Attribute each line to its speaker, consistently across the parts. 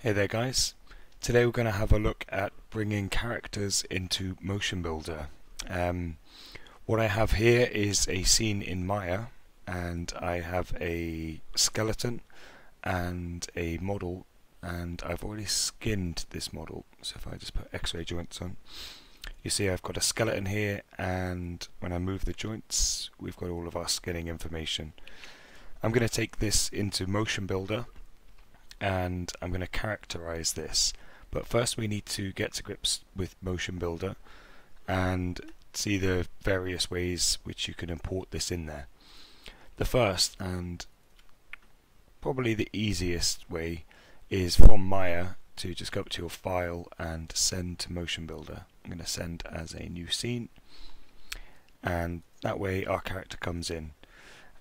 Speaker 1: Hey there guys, today we're going to have a look at bringing characters into Motion Builder. Um, what I have here is a scene in Maya and I have a skeleton and a model and I've already skinned this model so if I just put x-ray joints on you see I've got a skeleton here and when I move the joints we've got all of our skinning information. I'm going to take this into Motion Builder and I'm going to characterize this. But first we need to get to grips with Motion Builder and see the various ways which you can import this in there. The first and probably the easiest way is from Maya to just go up to your file and send to Motion Builder. I'm going to send as a new scene and that way our character comes in.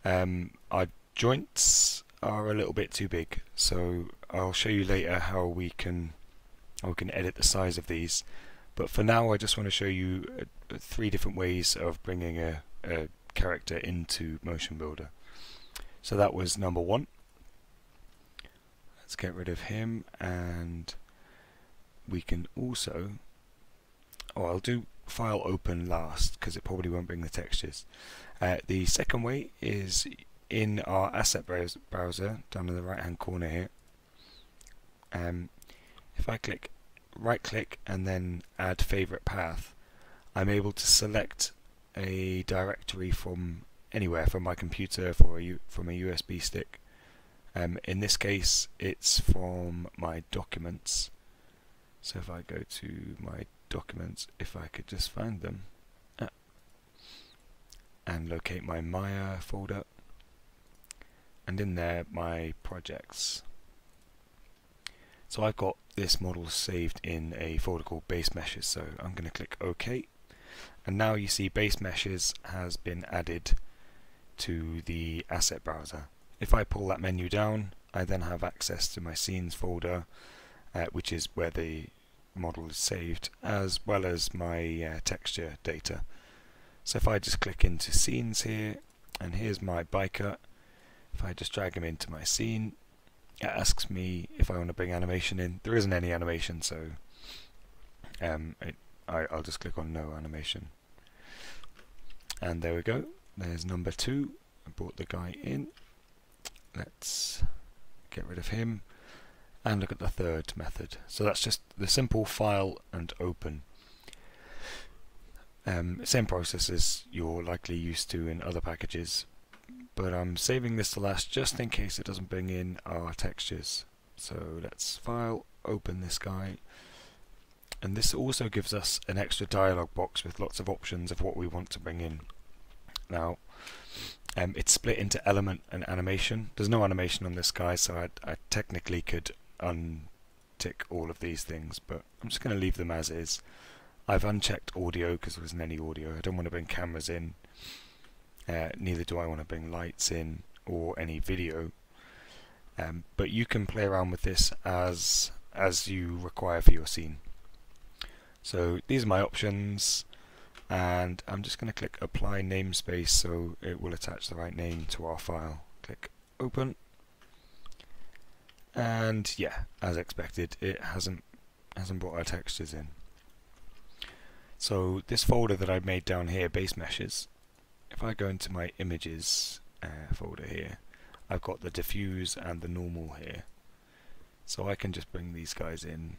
Speaker 1: Um, our joints are a little bit too big so I'll show you later how we can how we can edit the size of these. But for now I just want to show you uh, three different ways of bringing a, a character into Motion Builder. So that was number one. Let's get rid of him and we can also oh I'll do file open last because it probably won't bring the textures. Uh, the second way is in our asset browser down in the right hand corner here. Um, if I click right click and then add favorite path I'm able to select a directory from anywhere from my computer for from a USB stick. Um, in this case it's from my documents. So if I go to my documents if I could just find them. Ah, and locate my Maya folder. And in there my projects. So I've got this model saved in a folder called base meshes so I'm going to click OK and now you see base meshes has been added to the asset browser. If I pull that menu down I then have access to my scenes folder uh, which is where the model is saved as well as my uh, texture data. So if I just click into scenes here and here's my biker if I just drag him into my scene, it asks me if I want to bring animation in. There isn't any animation, so um, it, I, I'll just click on no animation. And there we go. There's number two. I brought the guy in. Let's get rid of him and look at the third method. So that's just the simple file and open. Um, same process as you're likely used to in other packages, but I'm saving this to last just in case it doesn't bring in our textures. So let's file, open this guy, and this also gives us an extra dialog box with lots of options of what we want to bring in. Now, um, it's split into element and animation. There's no animation on this guy, so I, I technically could untick all of these things, but I'm just going to leave them as is. I've unchecked audio because there wasn't any audio. I don't want to bring cameras in. Uh, neither do I want to bring lights in or any video. Um, but you can play around with this as as you require for your scene. So these are my options and I'm just going to click apply namespace so it will attach the right name to our file. Click open and yeah as expected it hasn't hasn't brought our textures in. So this folder that I've made down here, base meshes, if I go into my images uh, folder here, I've got the diffuse and the normal here. So I can just bring these guys in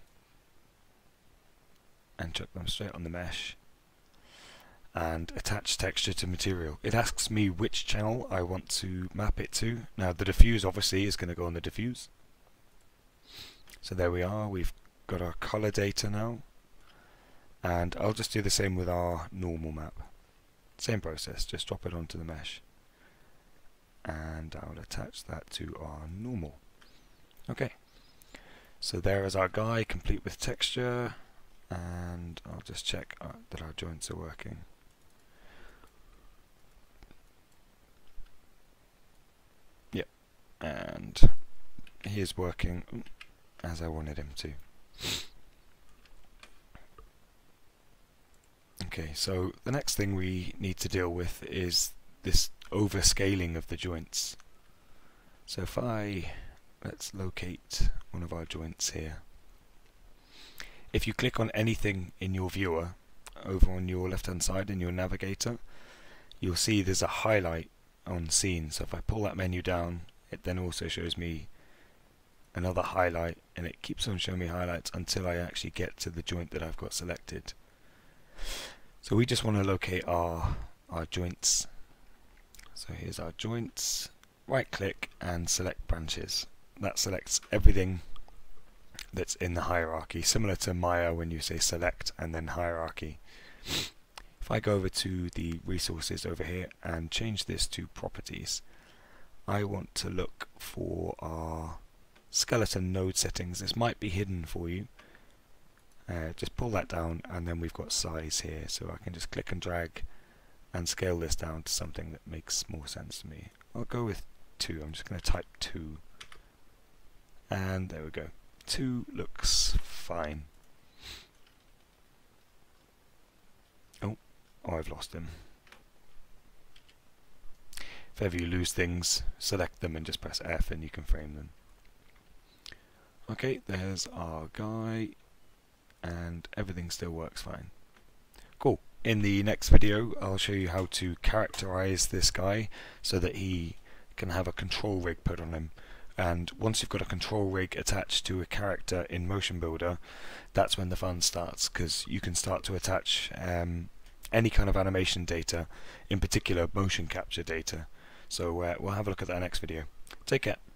Speaker 1: and chuck them straight on the mesh and attach texture to material. It asks me which channel I want to map it to. Now the diffuse obviously is going to go on the diffuse. So there we are, we've got our color data now and I'll just do the same with our normal map. Same process, just drop it onto the mesh and I'll attach that to our normal. Okay, so there is our guy complete with texture. and I'll just check uh, that our joints are working. Yep, and he is working as I wanted him to. Okay, so the next thing we need to deal with is this overscaling of the joints. So if I, let's locate one of our joints here. If you click on anything in your viewer, over on your left hand side in your navigator, you'll see there's a highlight on scene. So if I pull that menu down, it then also shows me another highlight and it keeps on showing me highlights until I actually get to the joint that I've got selected. So we just want to locate our, our joints. So here's our joints, right click and select branches. That selects everything that's in the hierarchy, similar to Maya when you say select and then hierarchy. If I go over to the resources over here and change this to properties, I want to look for our skeleton node settings. This might be hidden for you, uh, just pull that down and then we've got size here so I can just click and drag and scale this down to something that makes more sense to me. I'll go with 2, I'm just going to type 2 and there we go. 2 looks fine. Oh, oh I've lost him. If ever you lose things, select them and just press F and you can frame them. Okay, there's our guy and everything still works fine. Cool. In the next video I'll show you how to characterize this guy so that he can have a control rig put on him and once you've got a control rig attached to a character in Motion Builder that's when the fun starts because you can start to attach um, any kind of animation data in particular motion capture data so uh, we'll have a look at that next video. Take care.